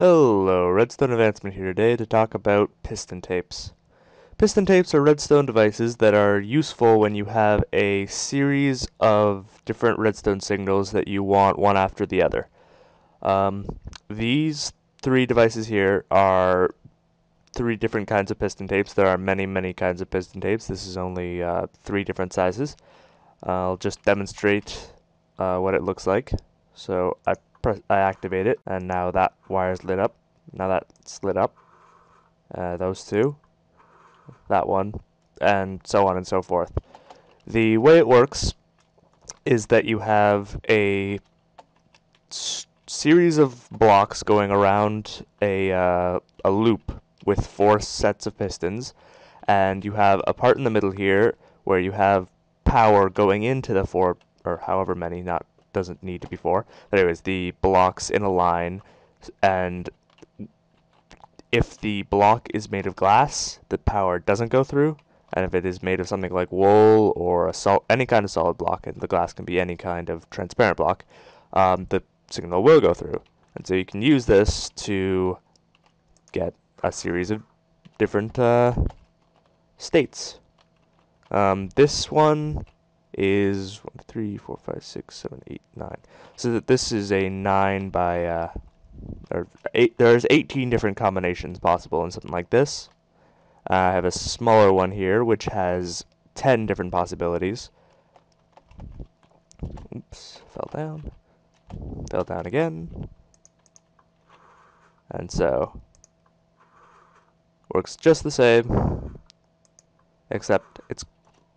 Hello, Redstone Advancement here today to talk about piston tapes. Piston tapes are redstone devices that are useful when you have a series of different redstone signals that you want one after the other. Um, these three devices here are three different kinds of piston tapes. There are many, many kinds of piston tapes. This is only uh, three different sizes. I'll just demonstrate uh, what it looks like. So I press, I activate it, and now that wire's lit up. Now that's lit up. Uh, those two, that one, and so on and so forth. The way it works is that you have a series of blocks going around a uh, a loop with four sets of pistons, and you have a part in the middle here where you have power going into the four or however many, not doesn't need to be four. But anyways, the blocks in a line, and if the block is made of glass, the power doesn't go through. And if it is made of something like wool or a sol any kind of solid block, and the glass can be any kind of transparent block, um, the signal will go through. And so you can use this to get a series of different uh, states. Um, this one is one, three, four, five, six, seven, eight, nine. So that this is a nine by uh, or eight. There's 18 different combinations possible in something like this. Uh, I have a smaller one here which has 10 different possibilities. Oops, fell down. Fell down again. And so works just the same except it's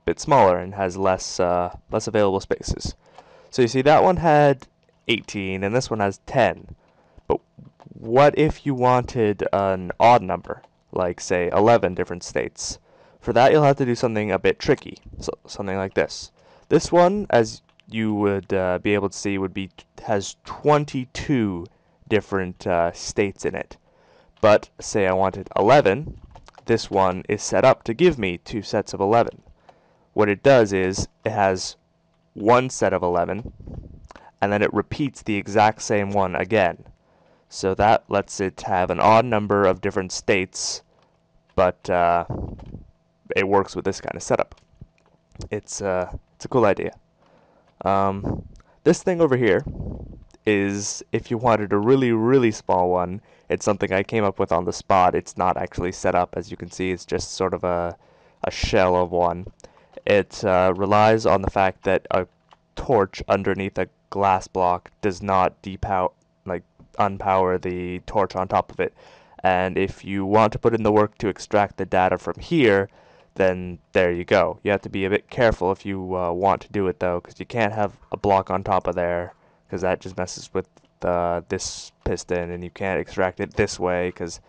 bit smaller and has less uh, less available spaces. So you see that one had 18 and this one has 10. But what if you wanted an odd number, like say 11 different states? For that you'll have to do something a bit tricky, so, something like this. This one, as you would uh, be able to see, would be has 22 different uh, states in it. But say I wanted 11, this one is set up to give me two sets of 11 what it does is it has one set of 11 and then it repeats the exact same one again. So that lets it have an odd number of different states, but uh, it works with this kind of setup. It's, uh, it's a cool idea. Um, this thing over here is if you wanted a really, really small one, it's something I came up with on the spot. It's not actually set up, as you can see, it's just sort of a, a shell of one. It uh, relies on the fact that a torch underneath a glass block does not depower, like unpower the torch on top of it. And if you want to put in the work to extract the data from here, then there you go. You have to be a bit careful if you uh, want to do it though, because you can't have a block on top of there, because that just messes with uh, this piston, and you can't extract it this way, because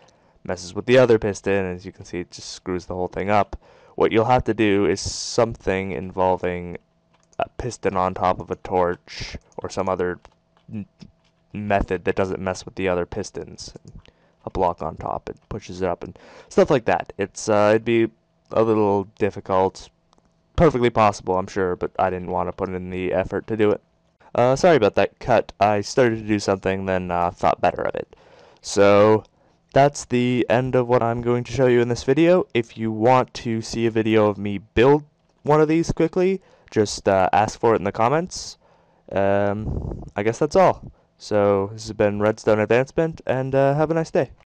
messes with the other piston, and as you can see it just screws the whole thing up. What you'll have to do is something involving a piston on top of a torch or some other method that doesn't mess with the other pistons. A block on top, it pushes it up and stuff like that. It's uh, it'd be a little difficult, perfectly possible, I'm sure, but I didn't want to put in the effort to do it. Uh, sorry about that cut. I started to do something, then uh, thought better of it. So that's the end of what I'm going to show you in this video. If you want to see a video of me build one of these quickly, just uh, ask for it in the comments. Um, I guess that's all. So this has been Redstone Advancement, and uh, have a nice day.